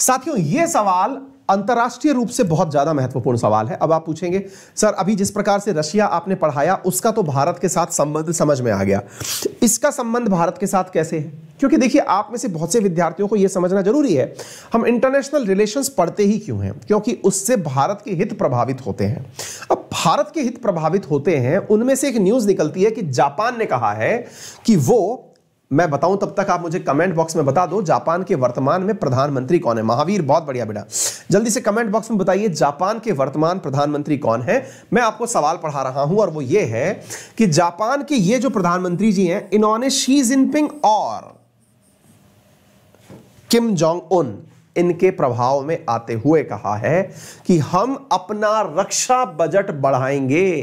साथियों यह सवाल अंतर्राष्ट्रीय रूप से बहुत ज़्यादा महत्वपूर्ण सवाल है। अब आप पूछेंगे, सर, अभी जिस प्रकार से रशिया आपने पढ़ाया, उसका तो भारत के साथ संबंध समझ में आ गया। इसका संबंध भारत के साथ कैसे है? क्योंकि देखिए, आप में से बहुत से विद्यार्थियों को यह समझना ज़रूरी है, हम इंटरनेशनल रिलेशंस पढ़ते ही क्यों हैं? क्योंकि उससे भारत के हित प्रभावित होते हैं। अब भारत के हित प्रभावित होते हैं, उनमें से एक न्यूज़ निकलती है कि जापान ने कहा है कि वो मैं बताऊँ तब तक आप मुझे कमेंट बॉक्स में बता दो, जापान के वर्तमान में प्रधानमंत्री कौन है? महावीर, बहुत बढ़िया बेटा। जल्दी से कमेंट बॉक्स में बताइए, जापान के वर्तमान प्रधानमंत्री कौन है? मैं आपको सवाल पढ़ा रहा हूँ और वो ये है कि जापान के ये जो प्रधानमंत्री जी हैं, इन्होंने शी जिनपिंग और किम जोंग उन इनके प्रभाव में आते हुए कहा है कि हम अपना रक्षा बजट बढ़ाएँगे।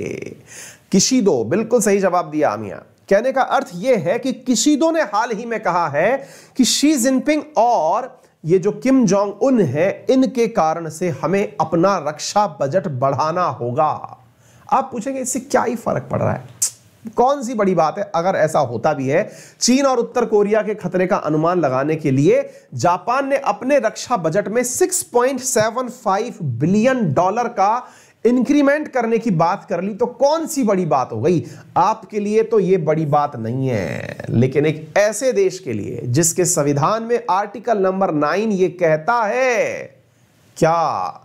किसी दो, बिल्कुल सही जवाब दिया, आमिया। कहने का अर्थ यह है कि किशीदो ने हाल ही में कहा है कि शी जिनपिंग और ये जो किम जोंग उन है, इनके कारण से हमें अपना रक्षा बजट बढ़ाना होगा। आप पूछेंगे, इससे क्या ही फ़र्क पड़ रहा है? कौन सी बड़ी बात है? अगर ऐसा होता भी है, चीन और उत्तर कोरिया के खतरे का अनुमान लगाने के लिए जापान ने अपने रक्षा बजट में 6.75 बिलियन डॉलर का इंक्रीमेंट करने की बात कर ली तो कौन सी बड़ी बात हो गई? आपके लिए तो यह बड़ी बात नहीं है, लेकिन एक ऐसे देश के लिए जिसके संविधान में आर्टिकल नंबर नाइन ये कहता है, क्या?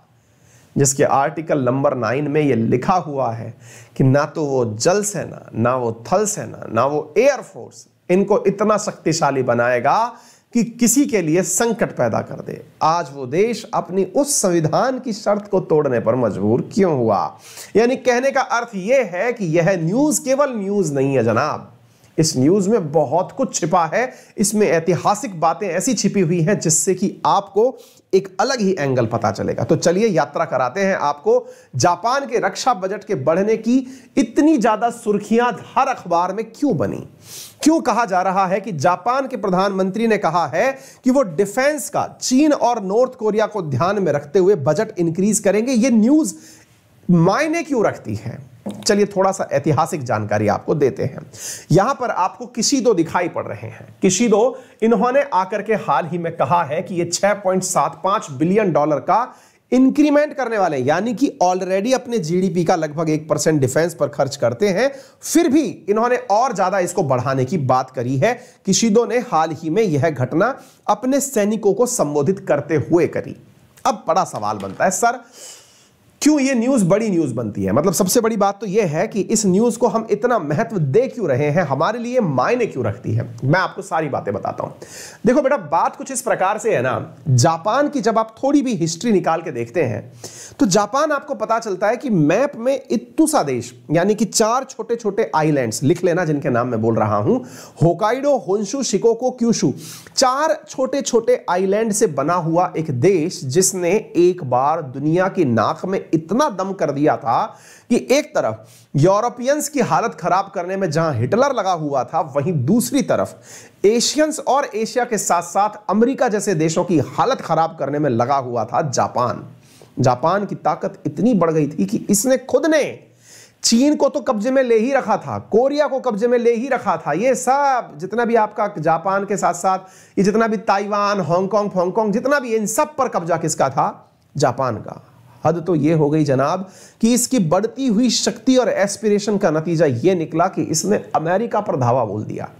जिसके आर्टिकल नंबर नाइन में यह लिखा हुआ है कि ना तो वो जल सेना, ना वो थल सेना, ना वो एयरफोर्स इनको इतना शक्तिशाली बनाएगा कि किसी के लिए संकट पैदा कर दे। आज वो देश अपनी उस संविधान की शर्त को तोड़ने पर मजबूर क्यों हुआ? यानी कहने का अर्थ यह है कि यह न्यूज़ केवल न्यूज़ नहीं है जनाब। इस न्यूज़ में बहुत कुछ छिपा है। इसमें ऐतिहासिक बातें ऐसी छिपी हुई हैं जिससे कि आपको एक अलग ही एंगल पता चलेगा। तो चलिए यात्रा कराते हैं आपको। जापान के रक्षा बजट के बढ़ने की इतनी ज़्यादा सुर्खियाँ हर अखबार में क्यों बनी? क्यों कहा जा रहा है कि जापान के प्रधानमंत्री ने कहा है कि वो डिफेंस का चीन और नॉर्थ कोरिया को ध्यान में रखते हुए बजट इंक्रीज करेंगे। ये न्यूज़ मायने क्यों रखती है? चलिए थोड़ा सा ऐतिहासिक जानकारी आपको देते हैं। यहाँ पर आपको किसी दो दिखाई पड़ रहे हैं। किसी दो, इन्होंने आकर के हाल ही में कहा है कि ये 6.75 बिलियन डॉलर का इंक्रीमेंट करने वाले यानी कि ऑलरेडी अपने जीडीपी का लगभग एक परसेंट डिफेंस पर खर्च करते हैं। फिर भी इन्होंने और ज़्यादा इसको बढ़ाने की बात करी है। किशिदो ने हाल ही में यह घटना अपने सैनिकों को संबोधित करते हुए करी। अब बड़ा सवाल बनता है, सर क्यों ये न्यूज़ बड़ी न्यूज़ बनती है? मतलब सबसे बड़ी बात तो ये है कि इस न्यूज़ को हम इतना महत्व दे क्यों रहे हैं? हमारे लिए मायने क्यों रखती है? मैं आपको सारी बातें बताता हूँ। देखो बेटा, बात कुछ इस प्रकार से है ना, जापान की जब आप थोड़ी भी हिस्ट्री निकाल के देखते हैं तो जापान आपको पता चलता है कि मैप में इतुसा देश, यानी कि चार छोटे छोटे आइलैंड्स, लिख लेना जिनके नाम मैं बोल रहा हूँ, होकाइडो होन्शु शिकोको, क्यूशु, चार छोटे छोटे आइलैंड से बना हुआ एक देश जिसने एक बार दुनिया की नाक में इतना दम कर दिया था कि एक तरफ़ यूरोपियंस की हालत खराब करने में जहाँ हिटलर लगा हुआ था, वहीं दूसरी तरफ़ एशियंस और एशिया के साथ साथ अमेरिका जैसे देशों की हालत खराब करने में लगा हुआ था जापान। जापान की ताकत इतनी बढ़ गई थी कि इसने खुद ने चीन को तो कब्जे में ले ही रखा था, कोरिया को कब्जे में ले ही रखा था। ये सब, जितना भी आपका जापान के साथ साथ ये जितना भी ताइवान, हांगकांग हांगकांग जितना भी इन सब पर कब्जा किसका था? जापान का। हद तो ये हो गई जनाब कि इसकी बढ़ती हुई शक्ति और एस्पिरेशन का नतीजा ये निकला कि इसने अमेरिका पर धावा बोल दिया।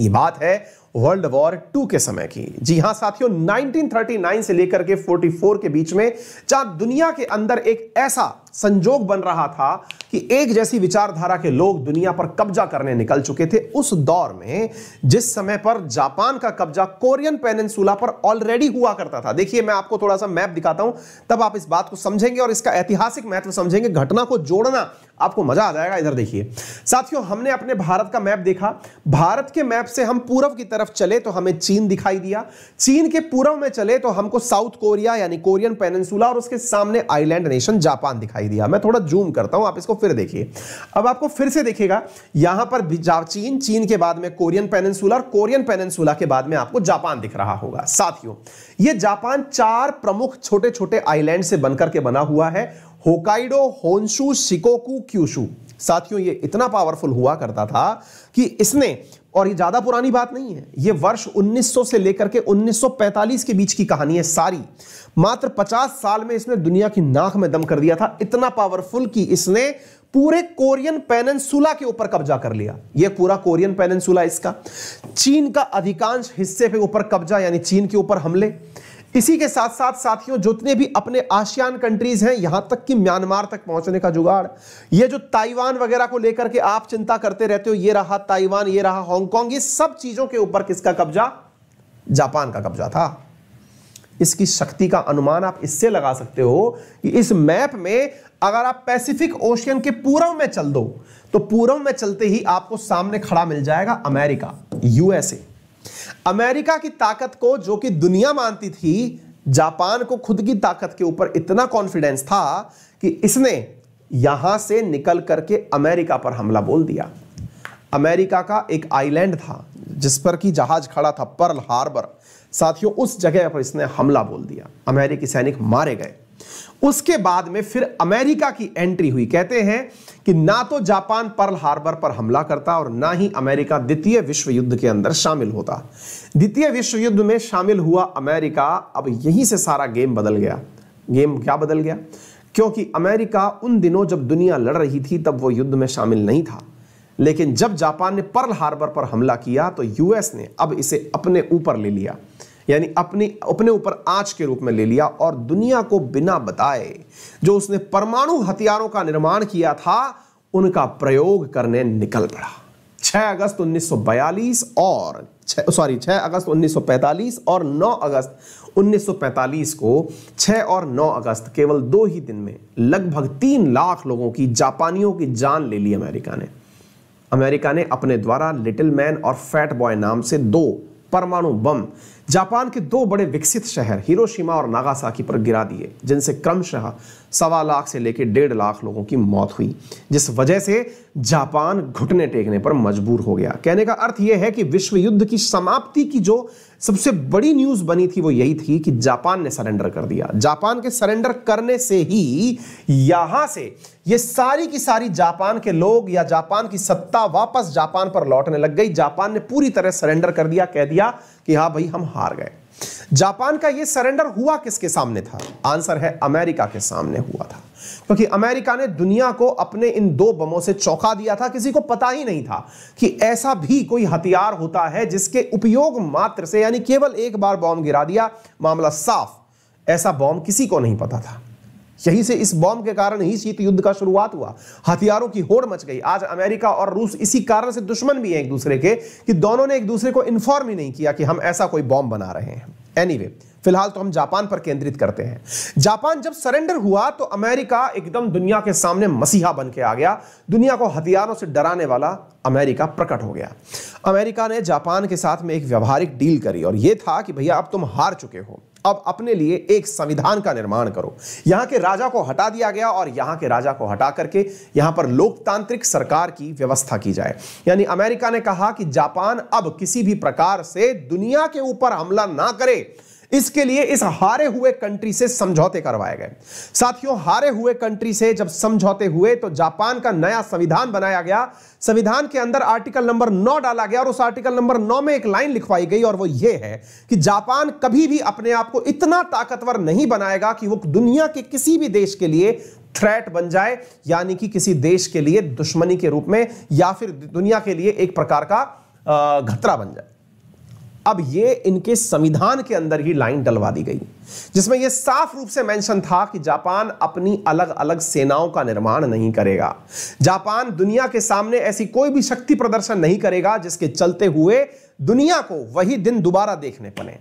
ये बात है वर्ल्ड वॉर टू के समय की। जी हाँ, साथियों 1939 से लेकर के 44 के बीच में जहाँ दुनिया के अंदर एक ऐसा संजोग बन रहा था कि एक जैसी विचारधारा के लोग दुनिया पर कब्जा करने निकल चुके थे उस दौर में, जिस समय पर जापान का कब्जा कोरियन पेनिनसुला पर ऑलरेडी हुआ करता था। देखिए, मैं आपको थोड़ा सा मैप दिखाता हूँ, तब आप इस बात को समझेंगे और इसका ऐतिहासिक महत्व समझेंगे। घटना को जोड़ना आपको मज़ा आ जाएगा। इधर देखिए, साथियों, हमने अपने भारत का मैप देखा। भारत के मैप से हम पूर्व की तरफ़ चले तो हमें चीन दिखाई दिया। चीन के पूर्व में चले तो हमको साउथ कोरिया यानी कोरियन पेनिनसुला और उसके सामने आइलैंड नेशन जापान दिखाई दिया मैं थोड़ा जूम करता हूँ, आप इसको फिर देखिए। अब आपको फिर से देखिएगा, यहाँ पर चीन चीन के बाद में कोरियन पेनिनसुला और कोरियन पेनिनसुला के बाद में आपको जापान दिख रहा होगा। साथियों यह जापान चार प्रमुख छोटे छोटे आइलैंड से बनकर के बना हुआ है। Hokkaido Honshu Shikoku, Kyushu. साथियों, ये इतना पावरफुल हुआ करता था कि इसने और ये ज़्यादा पुरानी बात नहीं है। ये वर्ष 1900 से लेकर के 1945 के बीच की कहानी है सारी। मात्र 50 साल में इसने दुनिया की नाक में दम कर दिया था। इतना पावरफुल कि इसने पूरे कोरियन पेनसुला के ऊपर कब्जा कर लिया। ये पूरा कोरियन पेनसुला इसका। चीन का अधिकांश हिस्से पे ऊपर कब्जा, यानी चीन के ऊपर हमले। इसी के साथ साथ साथियों, जितने भी अपने आसियान कंट्रीज़ हैं, यहाँ तक कि म्यांमार तक पहुँचने का जुगाड़। ये जो ताइवान वगैरह को लेकर के आप चिंता करते रहते हो, ये रहा ताइवान, ये रहा हांगकांग, ये सब चीज़ों के ऊपर किसका कब्जा? जापान का कब्जा था। इसकी शक्ति का अनुमान आप इससे लगा सकते हो कि इस मैप में अगर आप पैसिफिक ओशियन के पूर्व में चल दो तो पूर्व में चलते ही आपको सामने खड़ा मिल जाएगा अमेरिका, यूएसए। अमेरिका की ताकत को, जो कि दुनिया मानती थी, जापान को खुद की ताकत के ऊपर इतना कॉन्फिडेंस था कि इसने यहाँ से निकल करके अमेरिका पर हमला बोल दिया। अमेरिका का एक आइलैंड था, जिस पर कि जहाज़ खड़ा था पर्ल हार्बर साथियों, उस जगह पर इसने हमला बोल दिया। अमेरिकी सैनिक मारे गए। उसके बाद में फिर अमेरिका की एंट्री हुई। कहते हैं कि ना तो जापान पर्ल हार्बर पर हमला करता और ना ही अमेरिका द्वितीय विश्व युद्ध के अंदर शामिल होता। द्वितीय विश्व युद्ध में शामिल हुआ अमेरिका। अब यहीं से सारा गेम बदल गया। गेम क्या बदल गया? क्योंकि अमेरिका उन दिनों जब दुनिया लड़ रही थी, तब वो युद्ध में शामिल नहीं था। लेकिन जब जापान ने पर्ल हार्बर पर हमला किया तो यूएस ने अब इसे अपने ऊपर ले लिया। यानी अपनी, अपने ऊपर आँच के रूप में ले लिया और दुनिया को बिना बताए जो उसने परमाणु हथियारों का निर्माण किया था, उनका प्रयोग करने निकल पड़ा। 6 अगस्त 1942 और सॉरी 6 अगस्त 1945 और 9 अगस्त 1945 को 6 और 9 अगस्त केवल दो ही दिन में लगभग तीन लाख लोगों की जापानियों की जान ले ली अमेरिका ने। अमेरिका ने अपने द्वारा लिटिल मैन और फैट बॉय नाम से दो परमाणु बम जापान के दो बड़े विकसित शहर, हिरोशिमा और नागासाकी पर गिरा दिए, जिनसे क्रमशः सवा लाख से लेकर डेढ़ लाख लोगों की मौत हुई, जिस वजह से जापान घुटने टेकने पर मजबूर हो गया। कहने का अर्थ यह है कि विश्व युद्ध की समाप्ति की जो सबसे बड़ी न्यूज़ बनी थी, वो यही थी कि जापान ने सरेंडर कर दिया। जापान के सरेंडर करने से ही यहाँ से ये सारी की सारी जापान के लोग या जापान की सत्ता वापस जापान पर लौटने लग गई। जापान ने पूरी तरह सरेंडर कर दिया, कह दिया कि हाँ भाई, हम हार गए। जापान का यह सरेंडर हुआ किसके सामने था? आंसर है अमेरिका के सामने हुआ था। क्योंकि अमेरिका ने दुनिया को अपने इन दो बमों से चौंका दिया था, किसी को पता ही नहीं था कि ऐसा भी कोई हथियार होता है जिसके उपयोग मात्र से, यानी केवल एक बार बॉम्ब गिरा दिया, मामला साफ़। ऐसा बॉम्ब किसी को नहीं पता था। यही से इस बॉम्ब के कारण ही शीत युद्ध का शुरुआत हुआ। हथियारों की होड़ मच गई। आज अमेरिका और रूस इसी कारण से दुश्मन भी हैं एक दूसरे के कि दोनों ने एक दूसरे को इन्फॉर्म ही नहीं किया कि हम ऐसा कोई बॉम्ब बना रहे हैं। एनीवे anyway, फ़िलहाल तो हम जापान पर केंद्रित करते हैं। जापान जब सरेंडर हुआ तो अमेरिका एकदम दुनिया के सामने मसीहा बन के आ गया। दुनिया को हथियारों से डराने वाला अमेरिका प्रकट हो गया। अमेरिका ने जापान के साथ में एक व्यवहारिक डील करी और यह था कि भैया अब तुम हार चुके हो। अब अपने लिए एक संविधान का निर्माण करो। यहाँ के राजा को हटा दिया गया और यहाँ के राजा को हटा करके यहाँ पर लोकतांत्रिक सरकार की व्यवस्था की जाए। यानी अमेरिका ने कहा कि जापान अब किसी भी प्रकार से दुनिया के ऊपर हमला ना करे। इसके लिए इस हारे हुए कंट्री से समझौते करवाए गए। साथियों, हारे हुए कंट्री से जब समझौते हुए तो जापान का नया संविधान बनाया गया। संविधान के अंदर आर्टिकल नंबर नौ डाला गया और उस आर्टिकल नंबर नौ में एक लाइन लिखवाई गई और वो ये है कि जापान कभी भी अपने आप को इतना ताकतवर नहीं बनाएगा कि वो दुनिया के किसी भी देश के लिए थ्रेट बन जाए, यानी कि किसी देश के लिए दुश्मनी के रूप में या फिर दुनिया के लिए एक प्रकार का खतरा बन जाए। अब ये इनके संविधान के अंदर ही लाइन डलवा दी गई। जिसमें यह साफ़ रूप से मेंशन था कि जापान अपनी अलग अलग सेनाओं का निर्माण नहीं करेगा। जापान दुनिया के सामने ऐसी कोई भी शक्ति प्रदर्शन नहीं करेगा जिसके चलते हुए दुनिया को वही दिन दोबारा देखने पड़े।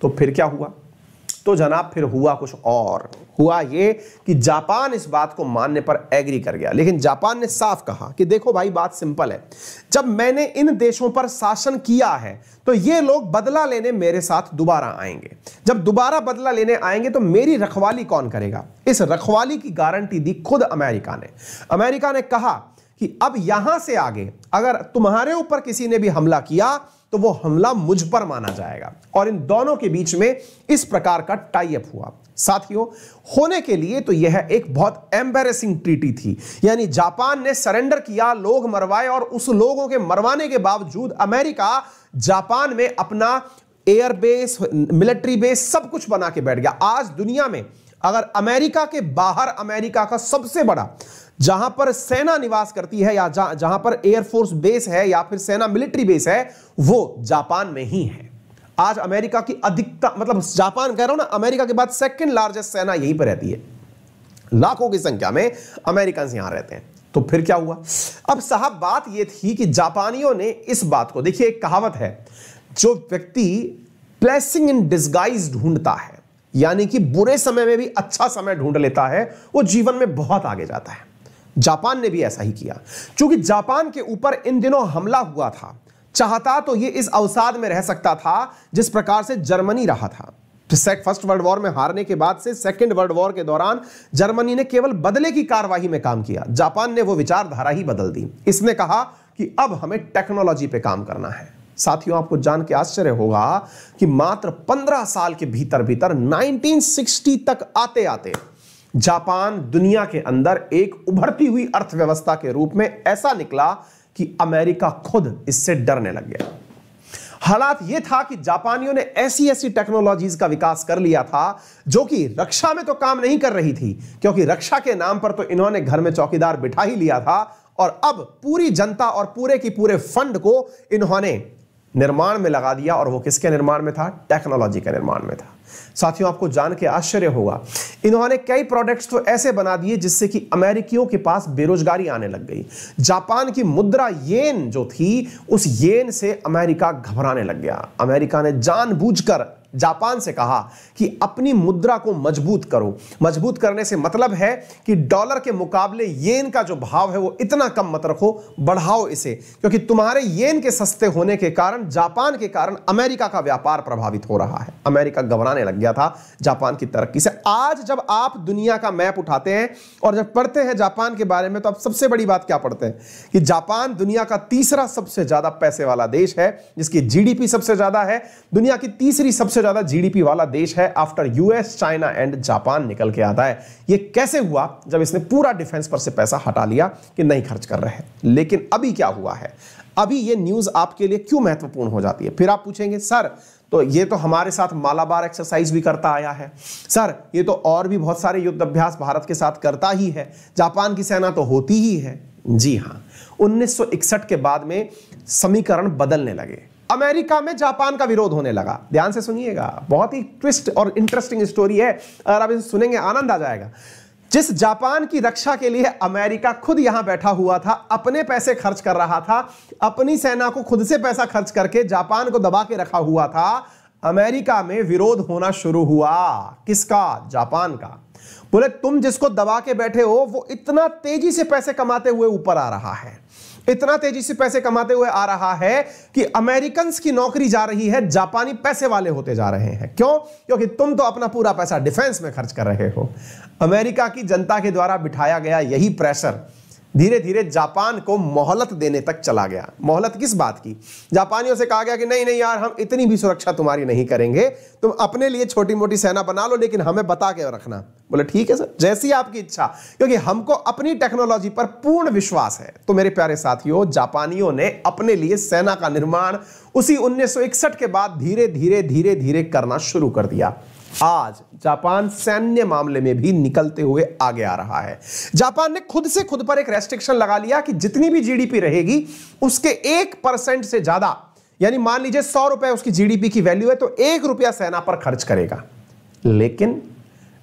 तो फिर क्या हुआ? तो जनाब फिर हुआ कुछ और। हुआ ये कि जापान इस बात को मानने पर एग्री कर गया। लेकिन जापान ने साफ़ कहा कि देखो भाई, बात सिंपल है। जब मैंने इन देशों पर शासन किया है तो ये लोग बदला लेने मेरे साथ दोबारा आएँगे। जब दोबारा बदला लेने आएँगे तो मेरी रखवाली कौन करेगा? इस रखवाली की गारंटी दी खुद अमेरिका ने। अमेरिका ने कहा कि अब यहाँ से आगे, अगर तुम्हारे ऊपर किसी ने भी हमला किया तो वो हमला मुझ पर माना जाएगा। और इन दोनों के बीच में इस प्रकार का टाई अप हुआ। साथियों, होने के लिए तो यह एक बहुत एम्बेसिंग ट्रीटी थी। यानी जापान ने सरेंडर किया, लोग मरवाए और उस लोगों के मरवाने के बावजूद अमेरिका जापान में अपना एयरबेस मिलिट्री बेस सब कुछ बना के बैठ गया। आज दुनिया में अगर अमेरिका के बाहर अमेरिका का सबसे बड़ा जहाँ पर सेना निवास करती है या जहाँ पर एयरफोर्स बेस है या फिर सेना मिलिट्री बेस है, वो जापान में ही है। आज अमेरिका की अधिकता मतलब जापान कह रहा हूँ ना, अमेरिका के बाद सेकंड लार्जेस्ट सेना यहीं पर रहती है। लाखों की संख्या में अमेरिकन यहाँ रहते हैं। तो फिर क्या हुआ? अब साहब, बात यह थी कि जापानियों ने इस बात को देखिए, एक कहावत है, जो व्यक्ति प्लेसिंग इन डिस्गाइज ढूंढता है, यानी कि बुरे समय में भी अच्छा समय ढूंढ लेता है, वो जीवन में बहुत आगे जाता है। जापान ने भी ऐसा ही किया। क्योंकि जापान के ऊपर इन दिनों हमला हुआ था, चाहता तो ये इस अवसाद में रह सकता था, जिस प्रकार से जर्मनी रहा था। फ़र्स्ट वर्ल्ड वॉर में हारने के बाद से सेकेंड वर्ल्ड वॉर के दौरान जर्मनी ने केवल बदले की कार्यवाही में काम किया। जापान ने वो विचारधारा ही बदल दी। इसने कहा कि अब हमें टेक्नोलॉजी पे काम करना है। साथियों, आपको जान के आश्चर्य होगा कि मात्र 15 साल के भीतर भीतर 1960 तक आते आते जापान दुनिया के अंदर एक उभरती हुई अर्थव्यवस्था के रूप में ऐसा निकला कि अमेरिका खुद इससे डरने लग गया। हालात यह था कि जापानियों ने ऐसी ऐसी टेक्नोलॉजीज़ का विकास कर लिया था, जो कि रक्षा में तो काम नहीं कर रही थी, क्योंकि रक्षा के नाम पर तो इन्होंने घर में चौकीदार बिठा ही लिया था, और अब पूरी जनता और पूरे की पूरे फंड को इन्होंने निर्माण में लगा दिया और वो किसके निर्माण में था? टेक्नोलॉजी के निर्माण में था। साथियों, आपको जान के आश्चर्य होगा। इन्होंने कई प्रोडक्ट्स तो ऐसे बना दिए जिससे कि अमेरिकियों के पास बेरोजगारी आने लग गई। जापान की मुद्रा येन जो थी, उस येन से अमेरिका घबराने लग गया। अमेरिका ने जानबूझकर जापान से कहा कि अपनी मुद्रा को मज़बूत करो। मज़बूत करने से मतलब है कि डॉलर के मुकाबले येन का जो भाव है वो इतना कम मत रखो, बढ़ाओ इसे, क्योंकि तुम्हारे येन के सस्ते होने के कारण, जापान के कारण अमेरिका का व्यापार प्रभावित हो रहा है। अमेरिका घबराने लग गया था जापान की तरक्की से। आज जब आप दुनिया का मैप उठाते हैं और जब पढ़ते हैं जापान के बारे में तो आप सबसे बड़ी बात क्या पढ़ते हैं? कि जापान दुनिया का तीसरा सबसे ज़्यादा पैसे वाला देश है, जिसकी जीडीपी सबसे ज़्यादा है, दुनिया की तीसरी सबसे सबसे ज़्यादा जीडीपी वाला देश है after US China and Japan निकल के आता है। ये कैसे हुआ? जब इसने पूरा डिफेंस पर से पैसा हटा लिया कि नहीं खर्च कर रहे लेकिन अभी क्या हुआ है? अभी ये न्यूज़ आपके लिए क्यों महत्वपूर्ण हो जाती है? फिर आप पूछेंगे, सर तो ये तो हमारे साथ मालाबार एक्सरसाइज भी करता आया है। सर, ये तो और भी बहुत सारे युद्ध अभ्यास भारत के साथ करता ही है। जापान की सेना तो होती ही है। जी हाँ 1961 के बाद में समीकरण बदलने लगे। अमेरिका में जापान का विरोध होने लगा। ध्यान से सुनिएगा। बहुत ही ट्विस्ट और इंटरेस्टिंग स्टोरी है अगर आप इसे सुनेंगे, आनंद आ जाएगा। जिस जापान की रक्षा के लिए अमेरिका खुद यहाँ बैठा हुआ था, अपने पैसे खर्च कर रहा था, अपनी सेना को खुद से पैसा खर्च करके जापान को दबा के रखा हुआ था, अमेरिका में विरोध होना शुरू हुआ। किसका? जापान का। बोले, तुम जिसको दबा के बैठे हो, वो इतना तेज़ी से पैसे कमाते हुए ऊपर आ रहा है। इतना तेज़ी से पैसे कमाते हुए आ रहा है कि अमेरिकन की नौकरी जा रही है, जापानी पैसे वाले होते जा रहे हैं। क्यों? क्योंकि तुम तो अपना पूरा पैसा डिफेंस में खर्च कर रहे हो। अमेरिका की जनता के द्वारा बिठाया गया यही प्रेशर धीरे धीरे जापान को मोहलत देने तक चला गया। मोहलत किस बात की? जापानियों से कहा गया कि नहीं नहीं यार, हम इतनी भी सुरक्षा तुम्हारी नहीं करेंगे। तुम अपने लिए छोटी मोटी सेना बना लो, लेकिन हमें बता के रखना। बोले, ठीक है सर, जैसी आपकी इच्छा, क्योंकि हमको अपनी टेक्नोलॉजी पर पूर्ण विश्वास है। तो मेरे प्यारे साथियों, जापानियों ने अपने लिए सेना का निर्माण उसी उन्नीस सौ इकसठ के बाद धीरे धीरे धीरे धीरे करना शुरू कर दिया। आज जापान सैन्य मामले में भी निकलते हुए आगे आ रहा है। जापान ने खुद से खुद पर एक रेस्ट्रिक्शन लगा लिया कि जितनी भी जीडीपी रहेगी, उसके एक परसेंट से ज़्यादा, यानी मान लीजिए सौ रुपए उसकी जीडीपी की वैल्यू है तो एक रुपया सेना पर खर्च करेगा। लेकिन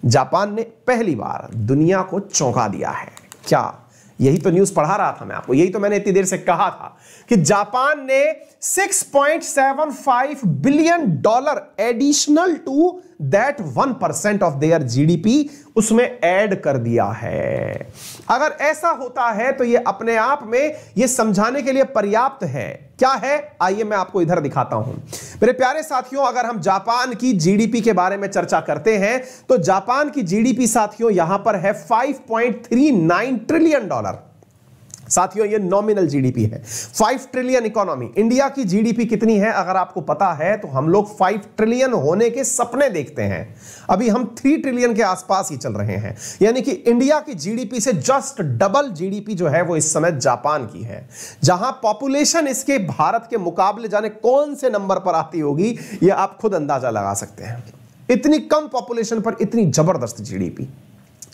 जापान ने पहली बार दुनिया को चौंका दिया है। क्या? यही तो न्यूज़ पढ़ा रहा था मैं आपको। यही तो मैंने इतनी देर से कहा था कि जापान ने 6.75 billion dollar additional to that one percent of their GDP उसमें ऐड कर दिया है। अगर ऐसा होता है तो यह अपने आप में यह समझाने के लिए पर्याप्त है। क्या है? आइए मैं आपको इधर दिखाता हूँ। मेरे प्यारे साथियों, अगर हम जापान की जीडीपी के बारे में चर्चा करते हैं तो जापान की जीडीपी साथियों, यहाँ पर है 5.39 ट्रिलियन डॉलर साथियों, ये नॉमिनल जीडीपी है। फाइव ट्रिलियन इकोनॉमी इंडिया की जीडीपी कितनी है, अगर आपको पता है तो हम लोग फाइव ट्रिलियन होने के सपने देखते हैं। अभी हम थ्री ट्रिलियन के आसपास ही चल रहे हैं। यानी कि इंडिया की जीडीपी से जस्ट डबल जीडीपी जो है, वो इस समय जापान की है। जहाँ पॉपुलेशन इसके भारत के मुकाबले जाने कौन से नंबर पर आती होगी यह आप खुद अंदाज़ा लगा सकते हैं। इतनी कम पॉपुलेशन पर इतनी ज़बरदस्त जीडीपी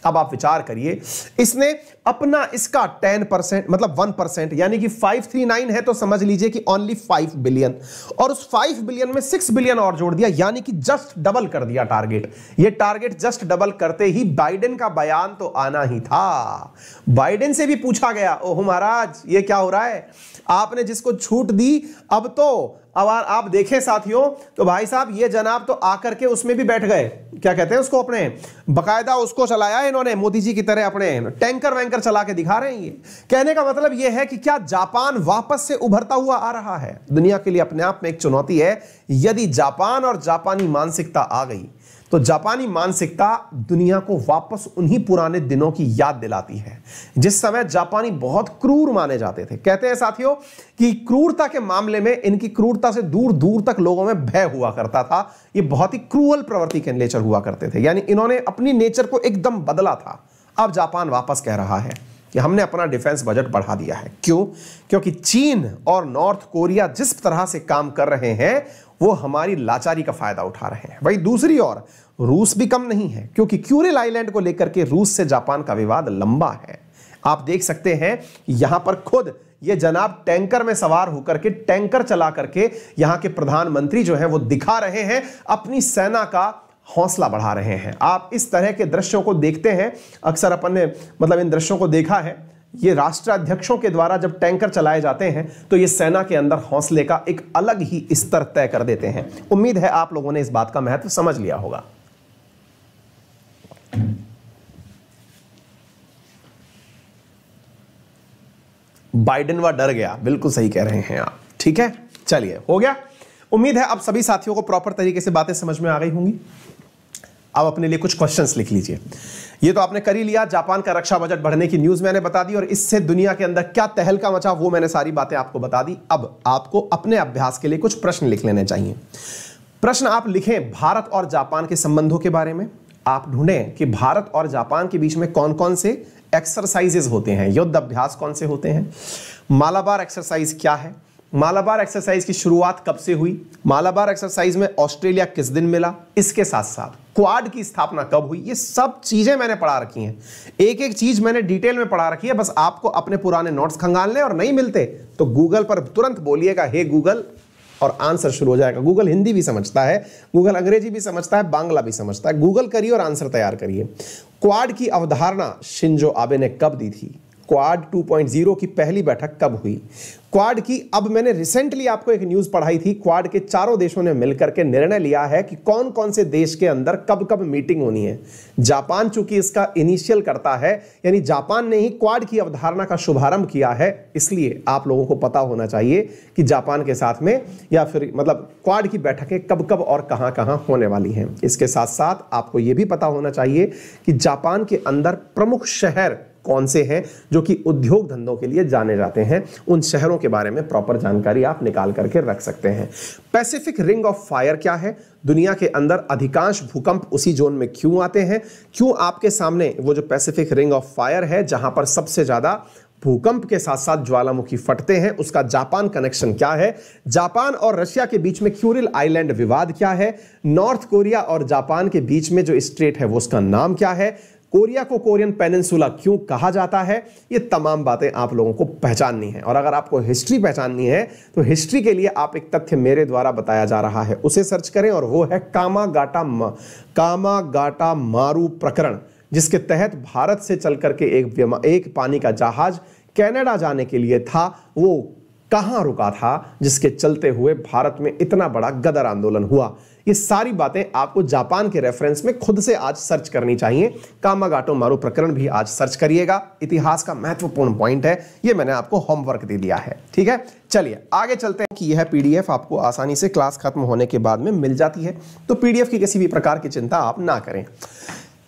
अब आप विचार करिए, इसने अपना इसका टेन परसेंट मतलब वन परसेंट यानी कि फाइव थ्री नाइन है तो समझ लीजिए कि ओनली फाइव बिलियन और उस फाइव बिलियन में सिक्स बिलियन और जोड़ दिया, यानी कि जस्ट डबल कर दिया टारगेट ये टारगेट जस्ट डबल करते ही बाइडेन का बयान तो आना ही था। बाइडेन से भी पूछा गया, ओह महाराज, ये क्या हो रहा है? आपने जिसको छूट दी, अब तो अब आप देखें साथियों तो भाई साहब, ये जनाब तो आकर के उसमें भी बैठ गए। क्या कहते हैं उसको अपने? बकायदा उसको चलाया इन्होंने, मोदी जी की तरह अपने। टैंकर वैंकर चला के दिखा रहे हैं ये। कहने का मतलब ये है कि क्या जापान वापस से उभरता हुआ आ रहा है? दुनिया के लिए अपने आप में एक चुनौती है, यदि जापान और जापानी मानसिकता आ गई तो जापानी मानसिकता दुनिया को वापस उन्हीं पुराने दिनों की याद दिलाती है, जिस समय जापानी बहुत क्रूर माने जाते थे। कहते हैं साथियों कि क्रूरता के मामले में इनकी क्रूरता से दूर दूर तक लोगों में भय हुआ करता था। ये बहुत ही क्रूअल प्रवृत्ति के नेचर हुआ करते थे। यानी इन्होंने अपनी नेचर को एकदम बदला था। अब जापान वापस कह रहा है कि हमने अपना डिफेंस बजट बढ़ा दिया है। क्यों? क्योंकि चीन और नॉर्थ कोरिया जिस तरह से काम कर रहे हैं वो हमारी लाचारी का फ़ायदा उठा रहे हैं। वही दूसरी ओर, रूस भी कम नहीं है, क्योंकि क्यूरिल आइलैंड को लेकर के रूस से जापान का विवाद लंबा है। आप देख सकते हैं, यहाँ पर खुद ये जनाब टैंकर में सवार होकर के, टैंकर चला करके यहाँ के प्रधानमंत्री जो है वो दिखा रहे हैं, अपनी सेना का हौसला बढ़ा रहे हैं। आप इस तरह के दृश्यों को देखते हैं, अक्सर अपन ने मतलब इन दृश्यों को देखा है ये राष्ट्राध्यक्षों के द्वारा जब टैंकर चलाए जाते हैं तो ये सेना के अंदर हौसले का एक अलग ही स्तर तय कर देते हैं। उम्मीद है आप लोगों ने इस बात का महत्व समझ लिया होगा। बाइडेन व डर गया। बिल्कुल सही कह रहे हैं आप। ठीक है? चलिए, हो गया। उम्मीद है अब सभी साथियों को प्रॉपर तरीके से बातें समझ में आ गई होंगी। अब अपने लिए कुछ क्वेश्चंस लिख लीजिए। ये तो आपने कर ही लिया, जापान का रक्षा बजट बढ़ने की न्यूज़ मैंने बता दी और इससे दुनिया के अंदर क्या तहलका मचा वो मैंने सारी बातें आपको बता दी। अब आपको अपने अभ्यास के लिए कुछ प्रश्न लिख लेने चाहिए। प्रश्न आप लिखें भारत और जापान के संबंधों के बारे में। आप ढूंढें कि भारत और जापान के बीच में कौन कौन से एक्सरसाइजेज होते हैं। युद्ध अभ्यास कौन से होते हैं? मालाबार एक्सरसाइज क्या है? मालाबार एक्सरसाइज की शुरुआत कब से हुई? मालाबार एक्सरसाइज में ऑस्ट्रेलिया किस दिन मिला? इसके साथ साथ क्वाड की स्थापना कब हुई? ये सब चीज़ें मैंने पढ़ा रखी हैं। एक एक चीज़ मैंने डिटेल में पढ़ा रखी है, बस आपको अपने पुराने नोट्स खंगाल खंगालने और नहीं मिलते तो गूगल पर तुरंत बोलिएगा, हे गूगल, और आंसर शुरू हो जाएगा। गूगल हिंदी भी समझता है, गूगल अंग्रेज़ी भी समझता है, बांग्ला भी समझता है। गूगल करिए और आंसर तैयार करिए। क्वाड की अवधारणा शिंजो आबे ने कब दी थी? क्वाड 2.0 की पहली बैठक कब हुई? क्वाड की, अब मैंने रिसेंटली आपको एक न्यूज़ पढ़ाई थी, क्वाड के चारों देशों ने मिलकर के निर्णय लिया है कि कौन कौन से देश के अंदर कब कब मीटिंग होनी है। जापान चूँकि इसका इनिशियल करता है, यानी जापान ने ही क्वाड की अवधारणा का शुभारंभ किया है, इसलिए आप लोगों को पता होना चाहिए कि जापान के साथ में, या फिर मतलब क्वाड की बैठकें कब कब और कहाँ कहाँ होने वाली हैं। इसके साथ साथ आपको यह भी पता होना चाहिए कि जापान के अंदर प्रमुख शहर कौन से हैं जो कि उद्योग धंधों के लिए जाने जाते हैं? उन शहरों के बारे में प्रॉपर जानकारी आप निकाल करके रख सकते हैं। पैसिफिक रिंग ऑफ़ फायर क्या है? दुनिया के अंदर अधिकांश भूकंप उसी जोन में क्यों आते हैं? क्यों आपके सामने वो जो पैसिफिक रिंग ऑफ़ फायर है, जहाँ पर सबसे ज़्यादा भूकंप के साथ साथ ज्वालामुखी फटते हैं, उसका जापान कनेक्शन क्या है? जापान और रशिया के बीच में क्यूरिल आइलैंड विवाद क्या है? नॉर्थ कोरिया और जापान के बीच में जो स्ट्रेट है, वो उसका नाम क्या है? कोरिया को कोरियन पेनिनसुला क्यों कहा जाता है? ये तमाम बातें आप लोगों को पहचाननी है। और अगर आपको हिस्ट्री पहचाननी है तो हिस्ट्री के लिए आप एक तथ्य मेरे द्वारा बताया जा रहा है। उसे सर्च करें और वो है कामा गाटा कामा गाटा मारू प्रकरण, जिसके तहत भारत से चल करके एक एक पानी का जहाज़ कनाडा जाने के लिए था। वो कहाँ रुका था, जिसके चलते हुए भारत में इतना बड़ा गदर आंदोलन हुआ? ये सारी बातें आपको जापान के रेफरेंस में खुद से आज सर्च करनी चाहिए। कामागाटो मारू प्रकरण भी आज सर्च करिएगा। इतिहास का महत्वपूर्ण पॉइंट है। ये मैंने आपको होमवर्क दे दिया है। ठीक है? चलिए, आगे चलते हैं कि यह पीडीएफ आपको आसानी से क्लास खत्म होने के बाद में मिल जाती है। तो पीडीएफ की किसी भी प्रकार की चिंता आप ना करें।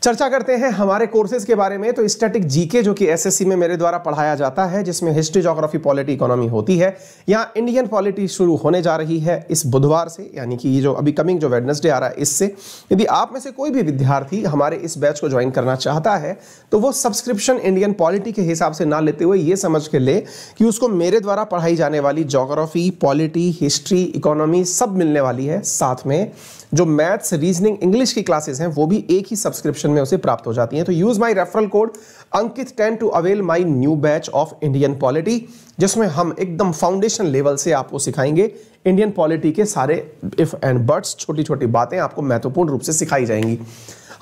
चर्चा करते हैं हमारे कोर्सेज के बारे में तो स्टैटिक जीके जो कि एसएससी में मेरे द्वारा पढ़ाया जाता है, जिसमें हिस्ट्री जोग्राफी पॉलिटी इकोनॉमी होती है, यहाँ इंडियन पॉलिटी शुरू होने जा रही है इस बुधवार से, यानी कि ये जो अभी कमिंग जो वेडनेसडे आ रहा है इससे। यदि आप में से कोई भी विद्यार्थी हमारे इस बैच को ज्वाइन करना चाहता है तो वो सब्सक्रिप्शन इंडियन पॉलिटी के हिसाब से ना लेते हुए ये समझ के ले कि उसको मेरे द्वारा पढ़ाई जाने वाली जोग्राफी पॉलिटी हिस्ट्री इकोनॉमी सब मिलने वाली है साथ में। जो मैथ्स रीजनिंग इंग्लिश की क्लासेस हैं, वो भी एक ही सब्सक्रिप्शन में उसे प्राप्त हो जाती हैं। तो use my referral code Ankit ten to avail my new batch of Indian polity जिसमें हम एकदम फाउंडेशन लेवल से आपको सिखाएँगे इंडियन पॉलिटी के सारे इफ़ एंड बर्ड्स छोटी छोटी बातें आपको महत्वपूर्ण रूप से सिखाई जाएँगी।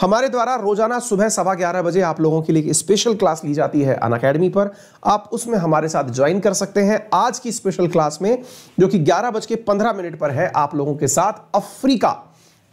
हमारे द्वारा रोज़ाना सुबह सवा ग्यारह बजे आप लोगों के लिए स्पेशल क्लास ली जाती है अन अकेडमी पर। आप उसमें हमारे साथ ज्वाइन कर सकते हैं। आज की स्पेशल क्लास में, जो कि ग्यारह बज के पंद्रह मिनट पर है आप लोगों के साथ, अफ्रीका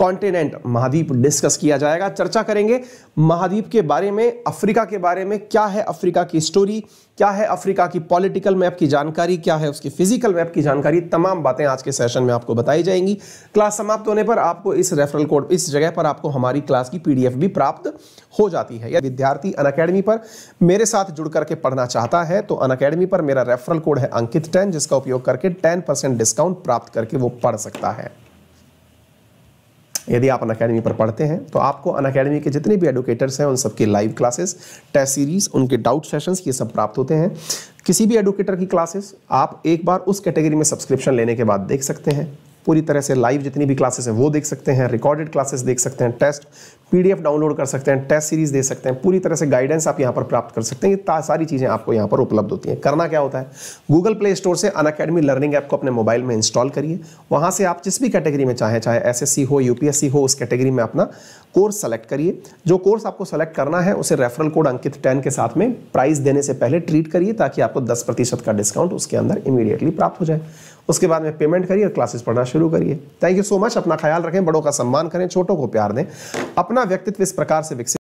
कॉन्टिनेंट महाद्वीप डिस्कस किया जाएगा, चर्चा करेंगे। महाद्वीप के बारे में, अफ्रीका के बारे में, क्या है अफ्रीका की स्टोरी क्या है अफ्रीका की पॉलिटिकल मैप की जानकारी, क्या है उसकी फ़िज़िकल मैप की जानकारी, तमाम बातें आज के सेशन में आपको बताई जाएँगी। क्लास समाप्त होने पर आपको इस रेफरल कोड इस जगह पर आपको हमारी क्लास की पीडीएफ भी प्राप्त हो जाती है। या विद्यार्थी अन अकेडमी पर मेरे साथ जुड़ करके पढ़ना चाहता है तो अन अकेडमी पर मेरा रेफरल कोड है अंकित टेन, जिसका उपयोग करके टेन डिस्काउंट प्राप्त करके वो पढ़ सकता है। यदि आप अन अकेडमी पर पढ़ते हैं तो आपको अन अकेडमी के जितने भी एडुकेटर्स हैं, उन सबके लाइव क्लासेस टेस्ट सीरीज़ उनके डाउट सेशंस ये सब प्राप्त होते हैं। किसी भी एडुकेटर की क्लासेस आप एक बार उस कैटेगरी में सब्सक्रिप्शन लेने के बाद देख सकते हैं। पूरी तरह से लाइव जितनी भी क्लासेस हैं, वो देख सकते हैं रिकॉर्डेड क्लासेस देख सकते हैं टेस्ट पीडीएफ डाउनलोड कर सकते हैं टेस्ट सीरीज़ दे सकते हैं, पूरी तरह से गाइडेंस आप यहाँ पर प्राप्त कर सकते हैं। ये सारी चीज़ें आपको यहाँ पर उपलब्ध होती हैं। करना क्या होता है? गूगल प्ले स्टोर से अन अकेडमी लर्निंग ऐप को अपने मोबाइल में इंस्टॉल करिए। वहाँ से आप जिस भी कैटेगरी में चाहें, चाहे एसएससी हो यूपीएससी हो, उस कैटेगरी में अपना कोर्स सेलेक्ट करिए। जो कोर्स आपको सेलेक्ट करना है, उसे रेफरल कोड अंकित टेन के साथ में प्राइस देने से पहले ट्रीट करिए, ताकि आपको दस प्रतिशत का डिस्काउंट उसके अंदर इमीडिएटली प्राप्त हो जाए। उसके बाद में पेमेंट करिए और क्लासेस पढ़ना शुरू करिए। थैंक यू सो मच अपना ख्याल रखें, बड़ों का सम्मान करें, छोटों को प्यार दें। अपना व्यक्तित्व इस प्रकार से विकसित